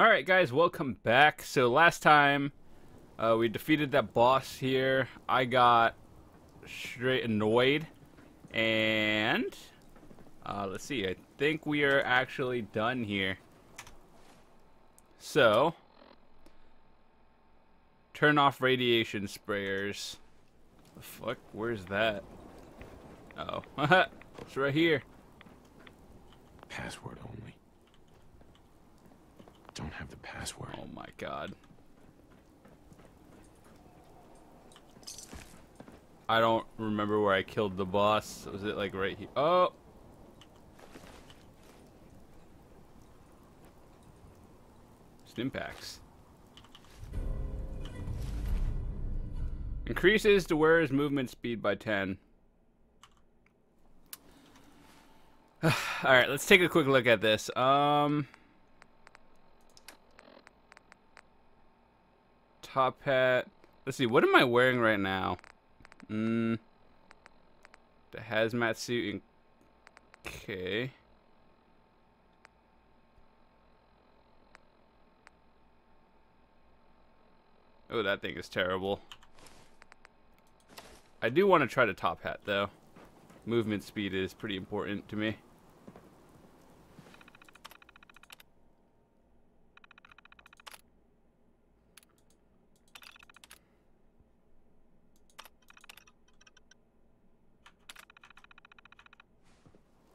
Alright guys, welcome back. So last time uh, we defeated that boss here. I got straight annoyed. And uh, let's see, I think we are actually done here. So turn off radiation sprayers. The fuck? Where's that? Uh oh. it's right here. Password. Don't have the password. Oh my god. I don't remember where I killed the boss. Was it like right here? Oh! Stimpaks. Increases the wearer's movement speed by 10. Alright, let's take a quick look at this. Um... Top hat. Let's see, what am I wearing right now? Mm, the hazmat suit. Okay. Oh, that thing is terrible. I do want to try the top hat, though. Movement speed is pretty important to me.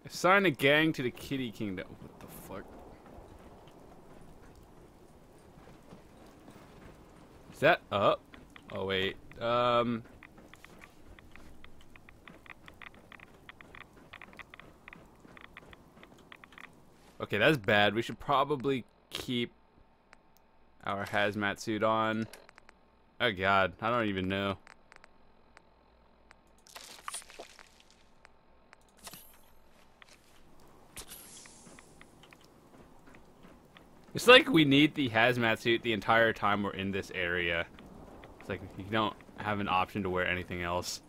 Assign a gang to the Kiddie Kingdom. What the fuck? Is that up? Oh wait. Um. Okay, that's bad. We should probably keep our hazmat suit on. Oh god, I don't even know. It's like we need the hazmat suit the entire time we're in this area. It's like you don't have an option to wear anything else.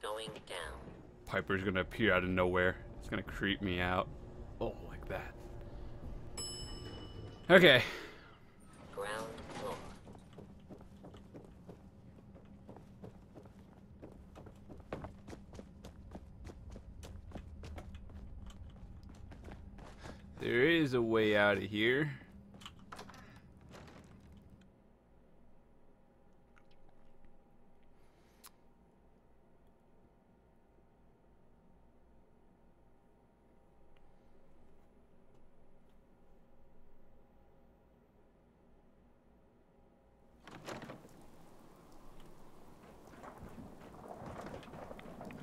Going down. Piper's gonna appear out of nowhere. It's gonna creep me out. Oh, like that. Okay. Ground floor. There is a way out of here.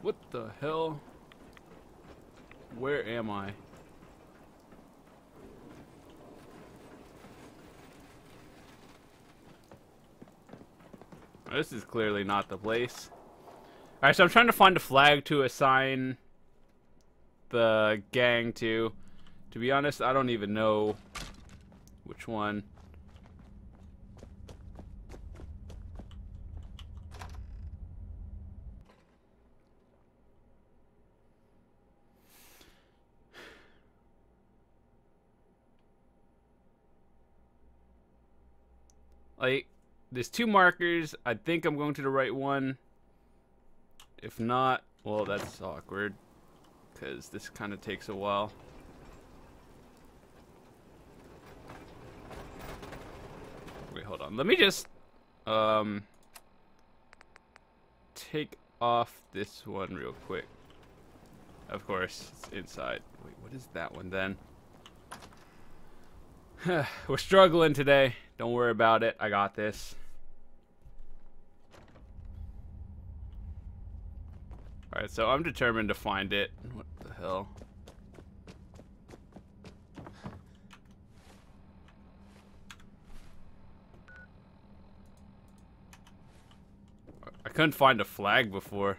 What the hell? Where am I? This is clearly not the place. Alright, so I'm trying to find a flag to assign the gang to. To be honest, I don't even know which one. Like, there's two markers. I think I'm going to the right one. If not, well, that's awkward. Because this kind of takes a while. Wait, hold on. Let me just, um, take off this one real quick. Of course, it's inside. Wait, what is that one then? We're struggling today. Don't worry about it. I got this. Alright, so I'm determined to find it. What the hell? I couldn't find a flag before.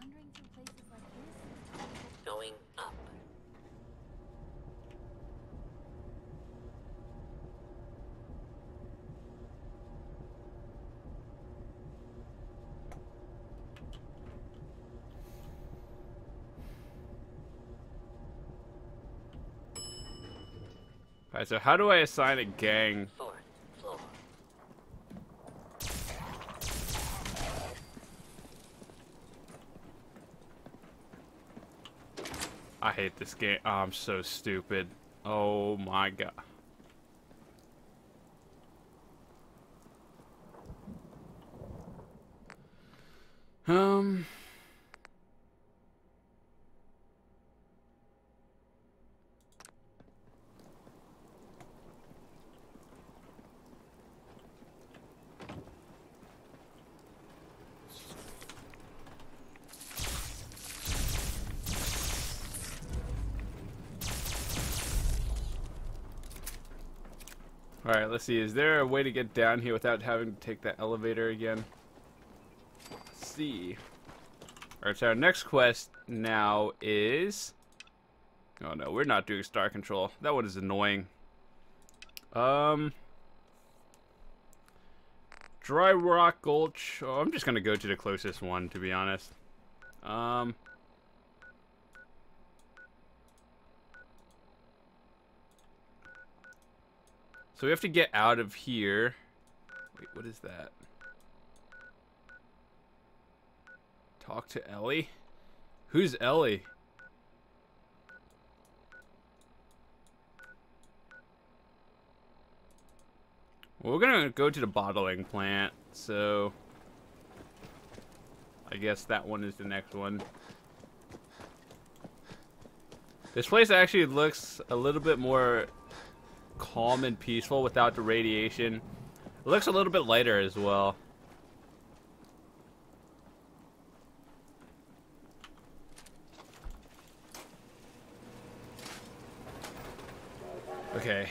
Wandering through places like this? Going up. Alright, so how do I assign a gang? I hate this game. Oh, I'm so stupid. Oh my god. Um. Alright, let's see. Is there a way to get down here without having to take that elevator again? Let's see. Alright, so our next quest now is... Oh no, we're not doing star control. That one is annoying. Um... Dry Rock Gulch. Oh, I'm just gonna go to the closest one, to be honest. Um... So we have to get out of here. Wait, what is that? Talk to Ellie? Who's Ellie? Well, we're gonna go to the bottling plant, so I guess that one is the next one. This place actually looks a little bit more calm and peaceful without the radiation. It looks a little bit lighter as well. Okay.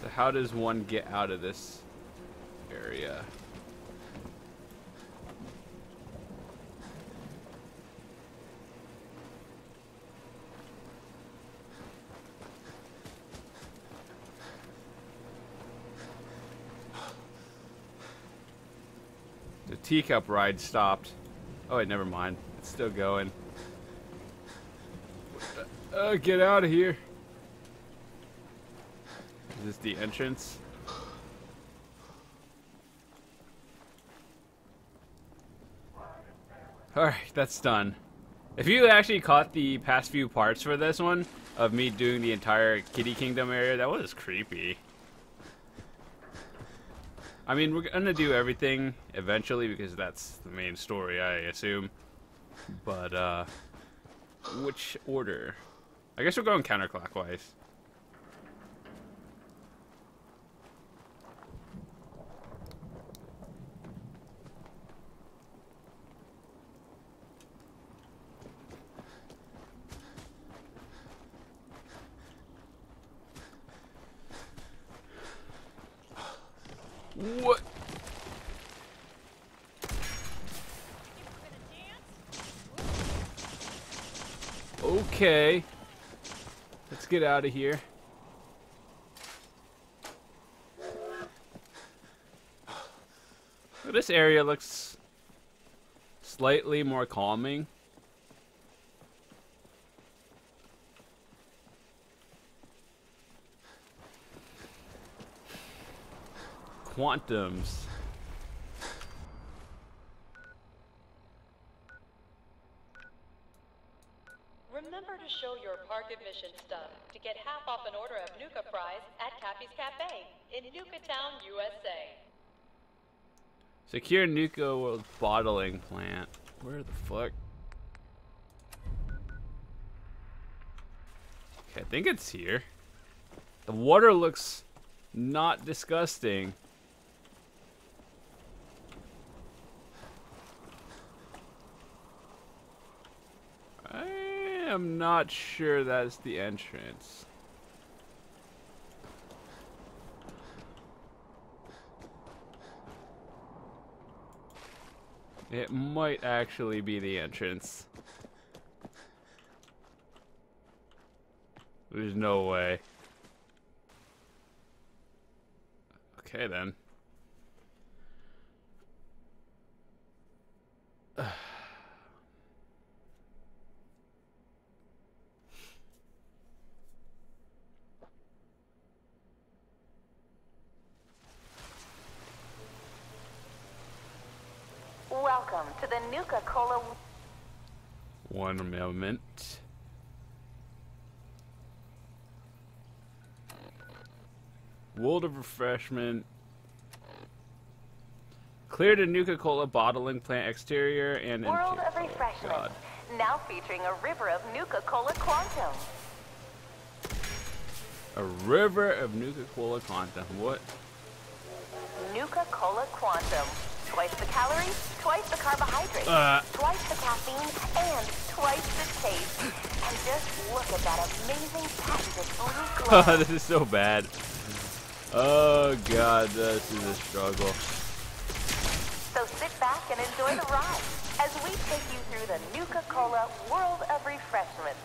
So how does one get out of this area? Teacup ride stopped. Oh wait, never mind. It's still going. Uh, get out of here. Is this the entrance? Alright, that's done. If you actually caught the past few parts for this one, of me doing the entire Kiddie Kingdom area, that was creepy. I mean, we're gonna do everything eventually because that's the main story, I assume. But, uh, which order? I guess we're going counterclockwise. What? Okay. Let's get out of here. This area looks slightly more calming. Quantums. Remember to show your park admission stub to get half off an order of Nuka fries at Cappy's Cafe in Nuka Town, USA. Secure Nuka World bottling plant. Where the fuck? Okay, I think it's here. The water looks not disgusting. I am not sure that's the entrance. It might actually be the entrance. There's no way. Okay then. Nuka Cola. One moment. World of Refreshment. Cleared a Nuka Cola bottling plant exterior and World interior. of Refreshment. God. Now featuring a river of Nuka Cola Quantum. A river of Nuka Cola Quantum. What? Nuka Cola Quantum. Twice the calories, twice the carbohydrates, Uh. twice the caffeine, and twice the taste. And just look at that amazing patented blue glow. this is so bad. Oh god, this is a struggle. So sit back and enjoy the ride as we take you through the Nuka Cola World of Refreshment.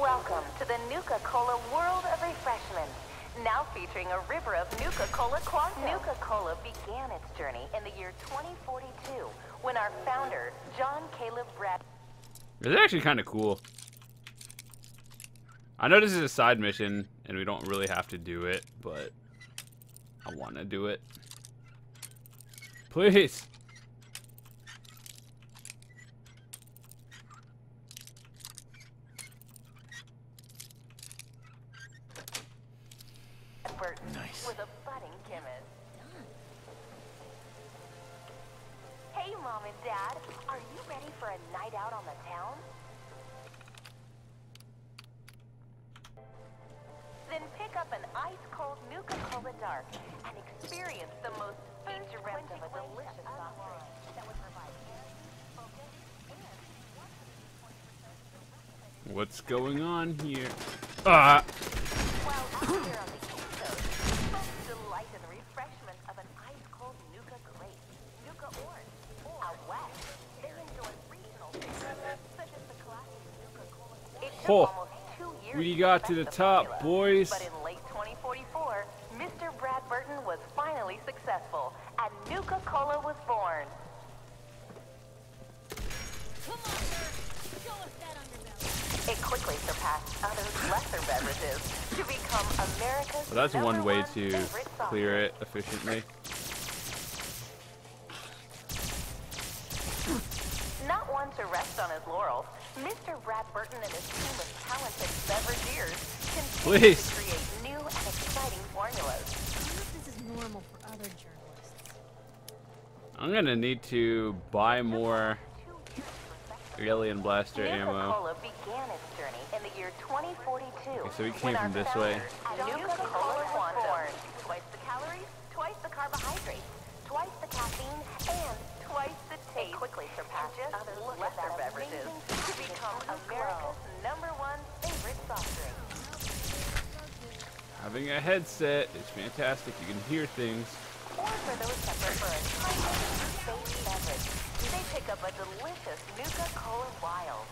Welcome to the Nuka Cola World of Refreshment. Now featuring a river of Nuka Cola Quantum. Nuka Cola began its journey in the year 2042 when our founder, John Caleb Brad. It's actually kind of cool. I know this is a side mission, and we don't really have to do it, but I want to do it. Please. Uh, Nuka Cola. It took Oh, almost two years we got to the the top, formula, boys. That's number one way to clear it efficiently. Not one to rest on his laurels, Mr. Brad Burton and his team of talented beverageers continue Please. to create new and exciting formulas. this is normal for other journalists. I'm gonna need to buy more Two years perfection. Alien blaster Nuka ammo. Began its journey in the year 2042. Okay, so we came from this way. Nuka Cola was born. Twice the calories, twice the carbohydrates, twice the caffeine, and twice the taste. It quickly surpassed other lesser beverages to become America's number one favorite soft drink. Having a headset is fantastic. You can hear things. Or for those that prefer a timeless fruit-based beverage, they pick up a delicious Nuka Cola Wild.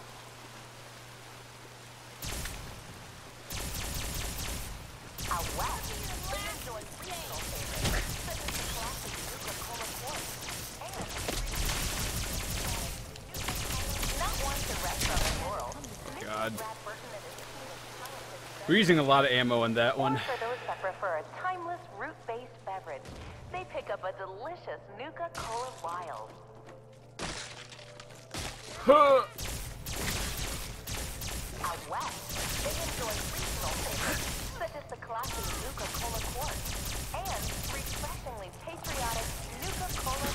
Out west, they enjoy regional favorites such as the classic Nuka Cola Quartz and not one to rest on their laurels. God. Bradberton and his team of talented We're using a lot of ammo on that one. for those that prefer a timeless root-based beverage, they pick up a delicious Nuka Cola Wild. Out west, they enjoy regional such as the classic Nuka Cola Quartz and refreshingly patriotic Nuka Cola.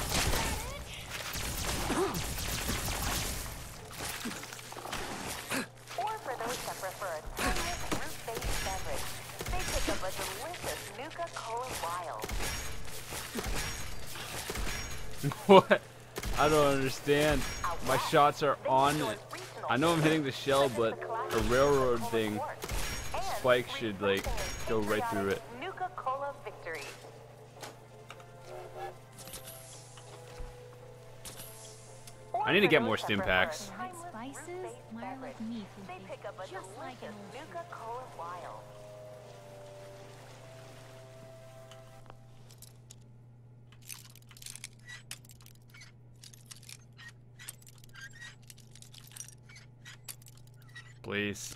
or for those that prefer a timeless root-based beverage, they pick up a delicious Nuka Cola Wild. what? I don't understand. My shots are on. I know I'm hitting the shell, but a railroad thing spike should like go right through it. Nuka Cola Victory. I need to get more stim packs. Spices, like meat They pick up a just like an Please.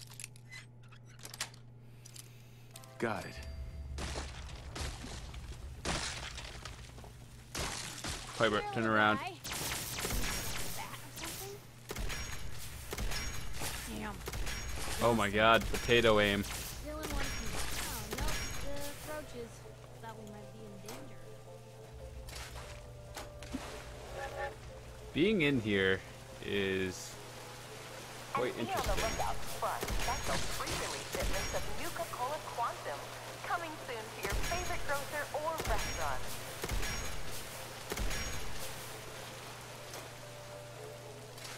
Got it. Piper, turn around. Guy? Bat or something? Damn. Oh my god, potato aim. Still in one piece. Oh, nope. The roaches thought we might be in danger. Being in here is quite and be on the lookout for special pre-release shipments of Nuka-Cola Quantum, coming soon to your favorite grocer or restaurant.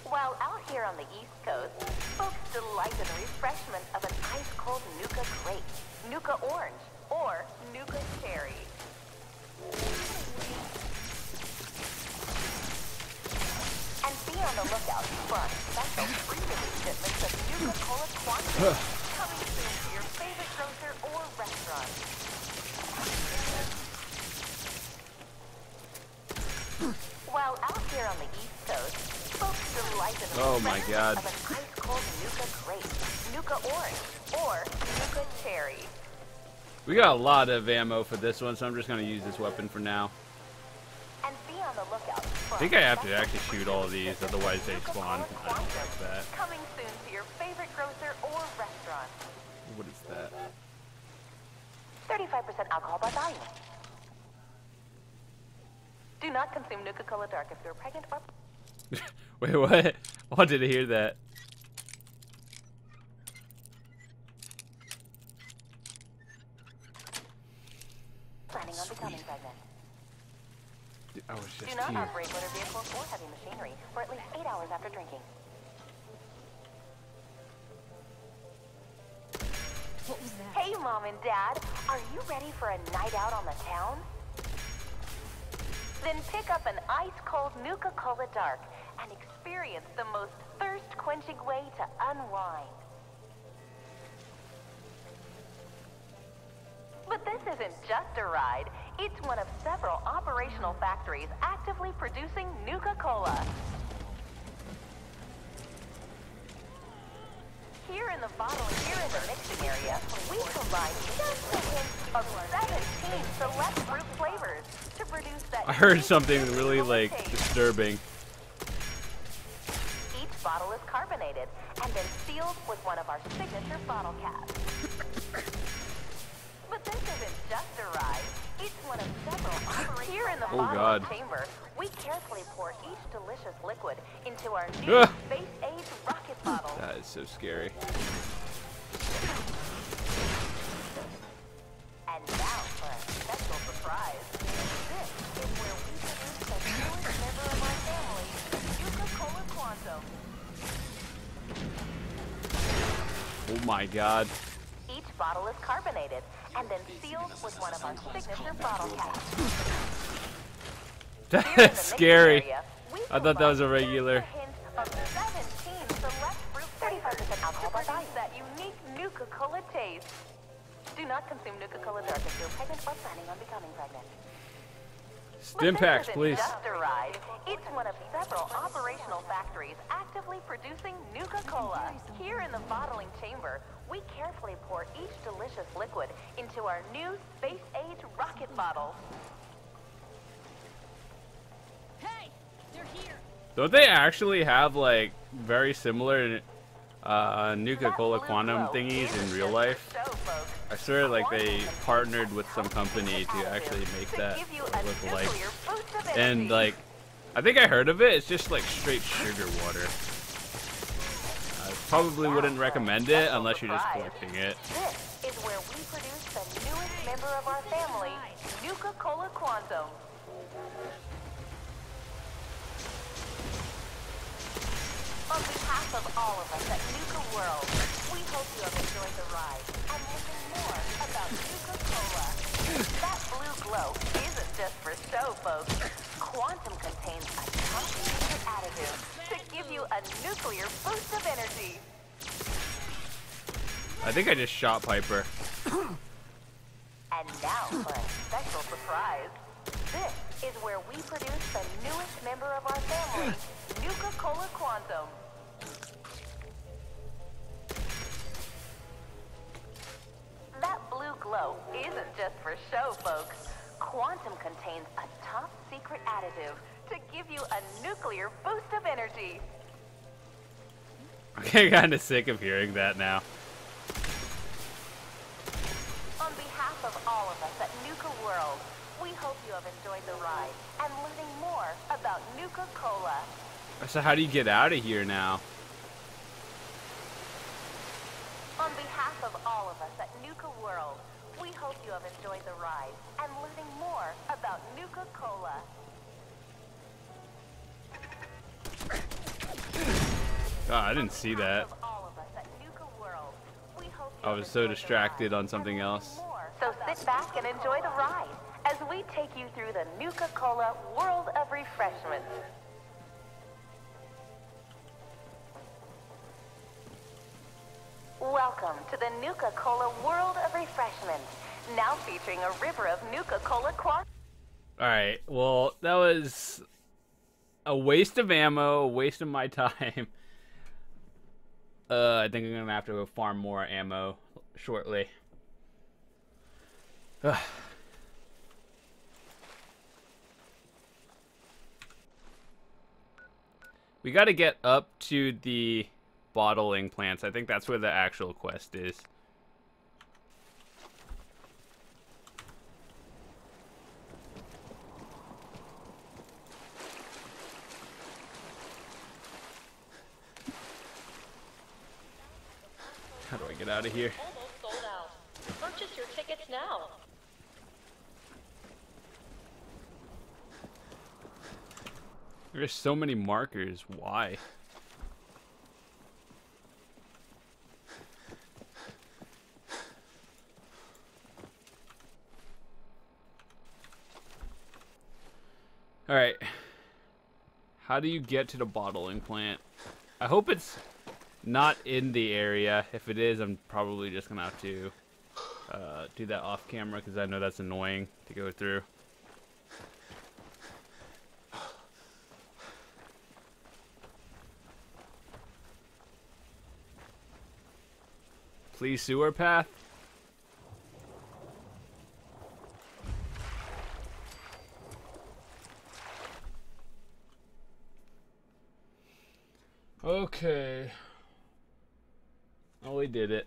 While out here on the East Coast, folks delight in the refreshment of an ice-cold Nuka Grape, Nuka Orange, or Nuka Cherry. And be on the lookout for special pre-release shipments of Nuka-Cola Quantum, coming soon to your favorite grocer or restaurant. While out here on the East Coast, folks delight in the Oh my God. of an ice-cold Nuka Grape, Nuka Orange, or Nuka Cherry. We got a lot of ammo for this one, so I'm just gonna use this weapon for now. And be on the lookout I think I have to actually shoot all of these, otherwise they spawn. I don't like that. Coming soon to your favorite grocer or restaurant. What is that? 35% alcohol by volume. Do not consume Nuka-Cola Dark if you're pregnant or Wait, what? Oh, I wanted to hear that. planning on becoming pregnant. I was just Do not here. operate motor vehicles or heavy machinery for at least eight hours after drinking. What was that? Hey, Mom and Dad, are you ready for a night out on the town? Then pick up an ice-cold Nuka-Cola Dark and experience the most thirst-quenching way to unwind. But this isn't just a ride. It's one of several operational factories actively producing Nuka-Cola. Here in the bottle, here in the mixing area, we combine just a hint of 17 select fruit flavors to produce that I heard something really like taste. disturbing. Each bottle is carbonated and then sealed with one of our signature bottle caps. But this isn't just a ride. It's one of several. Here in the Oh, God. chamber, we carefully pour each delicious liquid into our new Ah. space-age rocket bottle. That is so scary. And now for a special surprise. This is where we produce the newest member of our family, Nuka-Cola Quantum. Oh my god. Each bottle is carbonated and then sealed with one of our signature bottle caps. Here in the That's scary. area, I thought that was a regular. just a hint of 17 select fruit flavors that unique Nuka-Cola taste. Do not consume Nuka-Cola Dark if you're pregnant or planning on becoming pregnant. But Stim packs, please. Ride. It's one of several operational factories actively producing Nuka-Cola. Here in the bottling chamber, we carefully pour each delicious liquid into our new space-age rocket bottle. Hey! They're here! Don't they actually have like very similar uh, Nuka Cola quantum thingies in real life? for show, folks. I swear like they partnered with some company to actually make that look like. And like, I think I heard of it. It's just like straight sugar water. I probably wouldn't recommend it unless you're just collecting it. This is where we produce the newest member of our family, Nuka-Cola Quantum. On behalf of all of us at Nuka World, we hope you have enjoyed the ride and will learn more about Nuka-Cola. That blue glow isn't just for show, folks. Quantum contains a top-secret additive to give you a nuclear boost of energy. I think I just shot Piper. And now for a special surprise. This is where we produce the newest member of our family, Nuka-Cola Quantum. That blue glow isn't just for show, folks. Quantum contains a top secret additive to give you a nuclear boost of energy. Okay, kind of sick of hearing that now. On behalf of all of us at Nuka World, we hope you have enjoyed the ride and learning more about Nuka Cola. So how do you get out of here now? On behalf of all of us at Nuka World, we hope you have enjoyed the ride and learning more about Nuka Cola. Oh, I didn't see that. Of all of us at Nuka World, we hope you I was so distracted on something else. So sit back and enjoy the ride we take you through the Nuka Cola World of Refreshments. Welcome to the Nuka Cola World of Refreshments, now featuring a river of Nuka Cola quant. All right. Well, that was a waste of ammo, a waste of my time. Uh, I think I'm gonna have to go farm more ammo shortly. Ugh. We got to get up to the bottling plants. I think that's where the actual quest is. How do I get out of here? Purchase your tickets now. There's so many markers. Why? All right. How do you get to the bottling plant? I hope it's not in the area. If it is, I'm probably just gonna have to uh, do that off camera because I know that's annoying to go through. Please sewer path. Okay. Oh, we did it.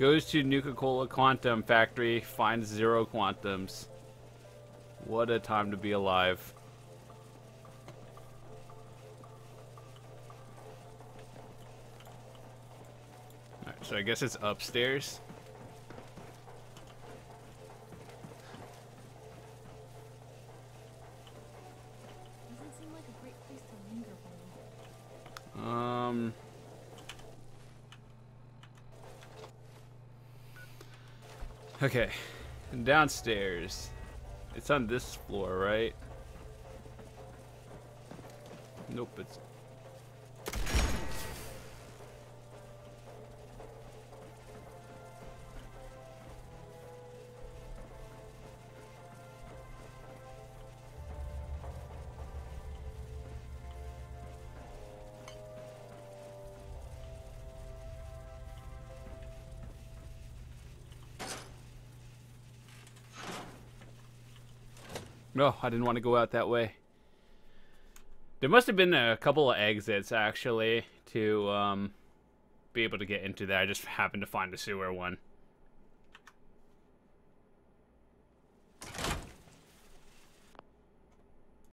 Goes to Nuka-Cola Quantum Factory, finds zero quantums. What a time to be alive. Alright, so I guess it's upstairs. Doesn't seem like a great place to linger for me. Um. Okay, and downstairs. It's on this floor, right? Nope, it's. No, I didn't want to go out that way. There must have been a couple of exits actually to um, be able to get into there. I just happened to find a sewer one.